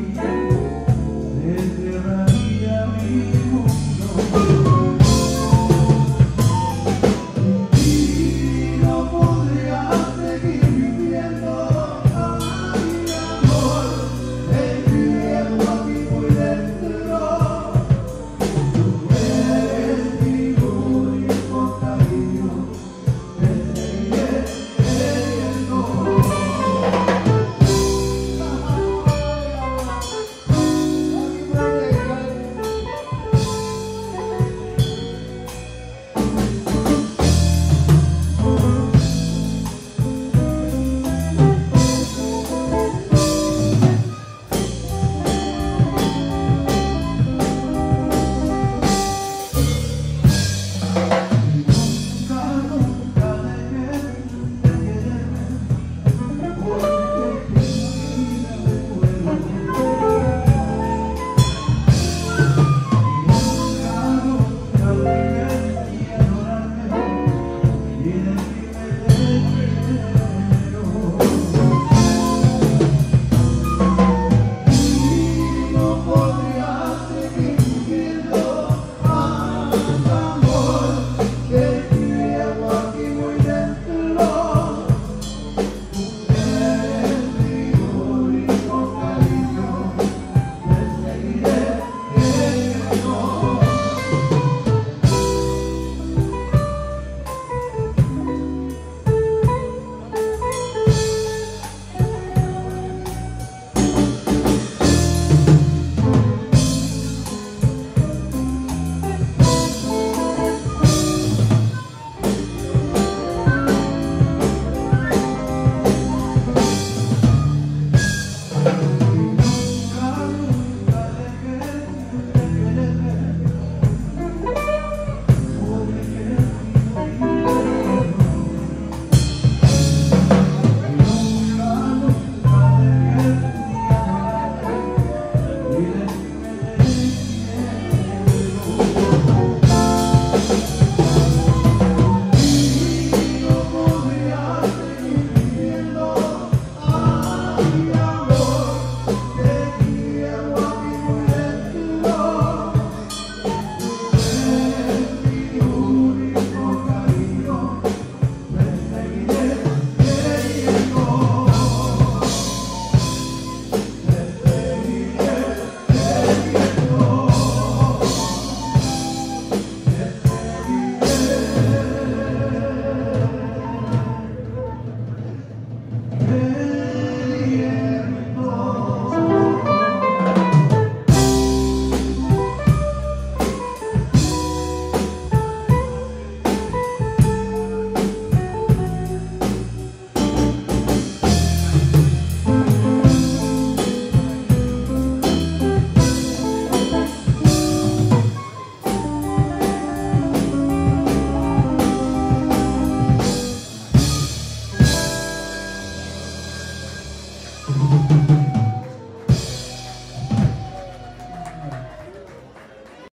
Yeah.